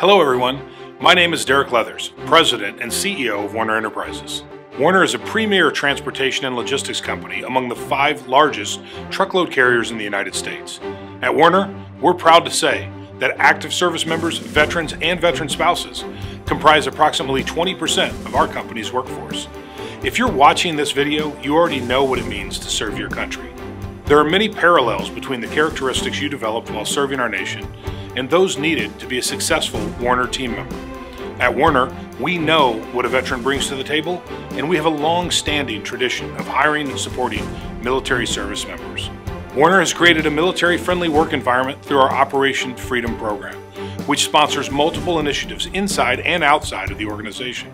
Hello, everyone. My name is Derek Leathers, President and CEO of Werner Enterprises. Werner is a premier transportation and logistics company among the five largest truckload carriers in the United States. At Werner, we're proud to say that active service members, veterans, and veteran spouses comprise approximately 20% of our company's workforce. If you're watching this video, you already know what it means to serve your country. There are many parallels between the characteristics you developed while serving our nation and those needed to be a successful Werner team member. At Werner, we know what a veteran brings to the table, and we have a long standing tradition of hiring and supporting military service members. Werner has created a military friendly work environment through our Operation Freedom program, which sponsors multiple initiatives inside and outside of the organization.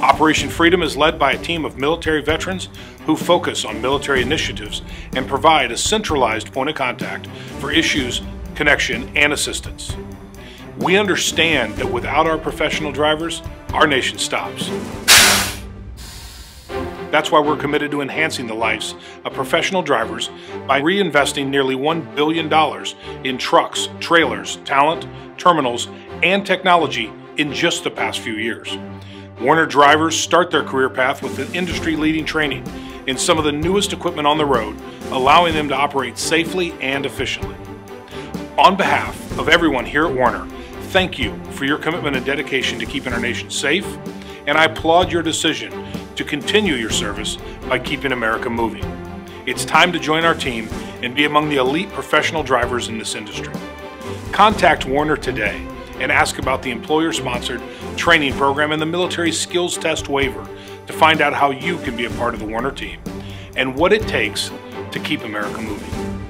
Operation Freedom is led by a team of military veterans who focus on military initiatives and provide a centralized point of contact for issues, connection, and assistance. We understand that without our professional drivers, our nation stops. That's why we're committed to enhancing the lives of professional drivers by reinvesting nearly $1 billion in trucks, trailers, talent, terminals, and technology in just the past few years. Werner drivers start their career path with an industry leading training in some of the newest equipment on the road, allowing them to operate safely and efficiently. On behalf of everyone here at Werner, thank you for your commitment and dedication to keeping our nation safe, and I applaud your decision to continue your service by keeping America moving. It's time to join our team and be among the elite professional drivers in this industry. Contact Werner today and ask about the employer sponsored training program and the military skills test waiver to find out how you can be a part of the Werner team and what it takes to keep America moving.